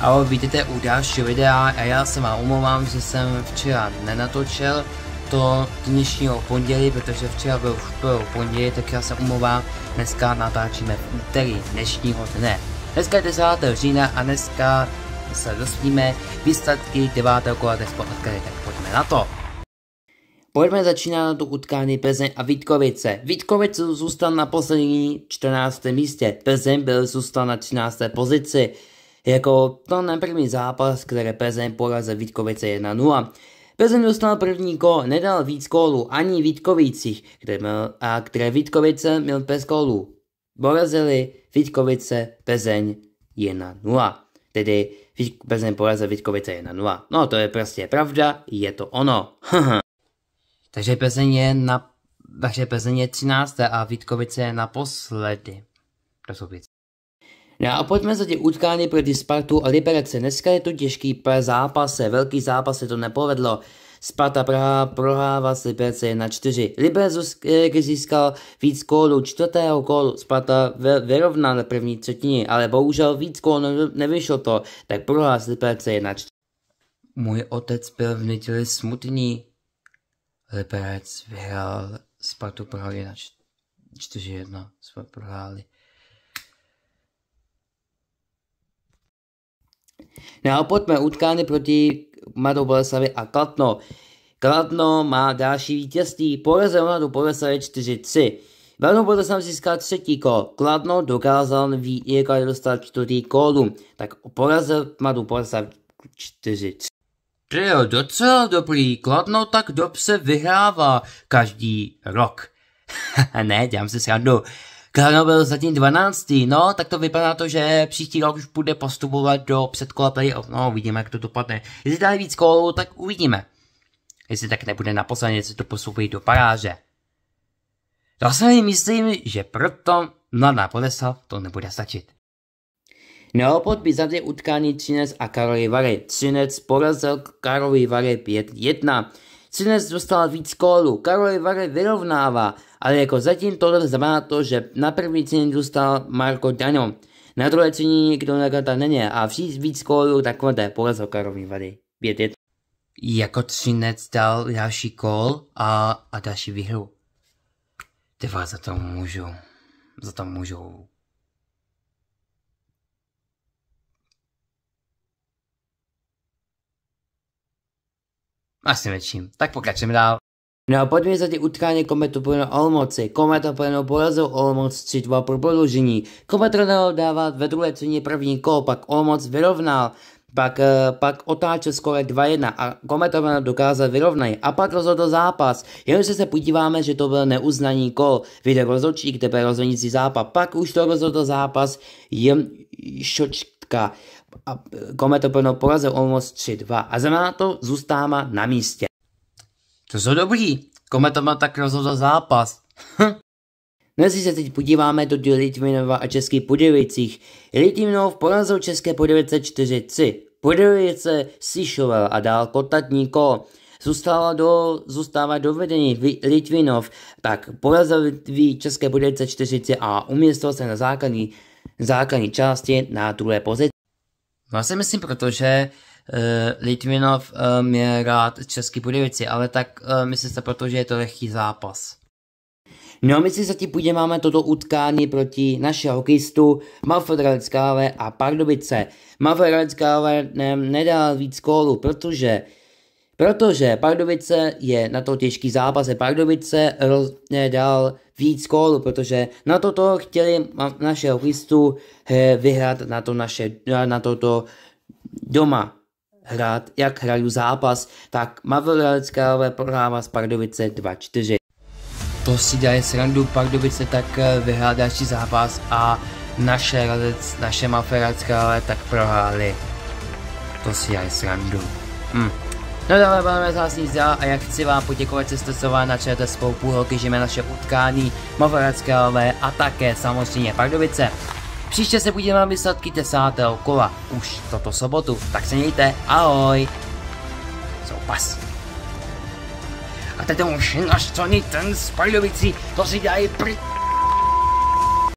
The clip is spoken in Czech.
Ahoj, vítejte u dalšího videa a já se vám omlouvám, že jsem včera nenatočil to dnešního pondělí, protože včera byl, byl pondělí, tak já se omlouvám, dneska natáčíme v úterý dnešního dne. Dneska je 10. října a dneska se dostíme výsledky 9. kola Despot tak pojďme na to. Pojďme začínat na to utkání Plzeň a Vítkovice. Vítkovice zůstal na poslední 14. místě, Plzeň byl zůstal na 13. pozici. Jako to na první zápas, které Plzeň porazil Vítkovice 1-0. Plzeň dostal první kol, nedal víc kólů ani Vítkovicích, které měl, a které Vítkovice měl bez kólů. Porazili Vítkovice Plzeň 1-0. Tedy Plzeň porazil Vítkovice 1-0. No to je prostě pravda, je to ono. Takže Plzeň je na takže Plzeň je 13. a Vítkovice je naposledy. To jsou věci. No a pojďme za ty utkání proti Spartu a Liberace. Dneska je to těžký zápas, velký zápas se to nepovedlo. Sparta Praha prohrává s Liberce na 4. Liberec eh, získal víc kólů čtvrtého kólu. Sparta vyrovnal první třetiny, ale bohužel víc kólů nevyšlo to, tak prohrál s Liberce na 4. Můj otec byl v neděli smutný. Liberec vyhrál Spartu Praha na 4-1. Jsme prohráli. No a pojďme utkání proti Mladou Boleslavi a Kladno. Kladno má další vítězství, porazil Mladou Boleslavi 4-3. Velnou Boleslav získal třetí kol, Kladno dokázal výjika dostat čtvrtý kolu, tak porazil Mladou Boleslav 4-3. Jo, docela dobrý, Kladno tak dobře vyhrává každý rok. ne, dělám si srandu. Karno byl zatím 12. No, tak to vypadá to, že příští rok už bude postupovat do předkola playoff. No, uvidíme, jak to dopadne. Jestli dá víc kolů, tak uvidíme. Jestli tak nebude naposledy, se to postupuje do paráže. To si myslím, že proto mladá Podesa to nebude stačit. Neopod by zade utkání Třinec a Karlovy Vary. Třinec porazil Karlovy Vary 5-1. Třinec dostal víc kólů, Karlovy Vary vyrovnává ale jako zatím tohle znamená to, že na první ceně dostal Marko Dano. Na druhé ceně nikdo negata není a víc víc kólů takové porazil Karový vady. Vědět. Jako třinec dal další kol a, a další výhru. Tyva, za to můžu. Za to můžu. Asi větším. Tak pokračujeme dál. No a pojďme za ty utkání Kometu plno Olmoci. Kometa plno porazil Olmoc 3-2 pro prodloužení. Komet Ronaldo dává ve druhé ceně první kol, pak Olmoc vyrovnal. Pak, uh, pak otáčel skore 2-1 a Kometovana dokázal vyrovnat a pak rozhodl zápas. Jenom se podíváme, že to byl neuznaný kol. Vyjde rozhodčí, kde byl rozhodnící zápas. Pak už to rozhodl zápas jen Šočka. A Kometoplno porazil Olmoc 3-2 a znamená to zůstává na místě. To jsou dobrý. Kometa má tak rozhodl zápas. Dnes se teď podíváme do Litvinova a Českých Budějovicích. Litvinov porazil České Budějovice 4-3. Budějovice sišoval a dál kotatní kolo. Zůstává do, zůstává do vedení Litvinov, tak porazil České Budějovice 4 a umístil se na základní, základní části na druhé pozici. Já si myslím, protože uh, Litvinov uh, měl rád Český Budějovici, ale tak uh, myslím se, protože je to lehký zápas. No my si zatím podíváme toto utkání proti našeho hokejistu Malfederalickové a Pardubice. Malfederalickové nedal víc kólu, protože Protože Pardubice je na to těžký zápas, a Pardubice dal víc kólu, protože na toto chtěli naše hokejistu vyhrát na to naše, na toto doma hrát, jak hrají zápas, tak Maverickové prohrává z Pardubice 2-4. To si dají srandu Pardubice, tak eh, vyhrál další zápas a naše, naše Maferacké tak prohráli. To si dají srandu. Hm. No dále budeme zásní zdá a jak chci vám poděkovat, že jste se na čete spolu půl roky, že naše utkání Maveracké a také samozřejmě Pardubice. Příště se budeme výsledky desátého kola, už toto sobotu, tak se mějte, ahoj! Soupas. A teď už naštvaný ten z to si dělají pryč.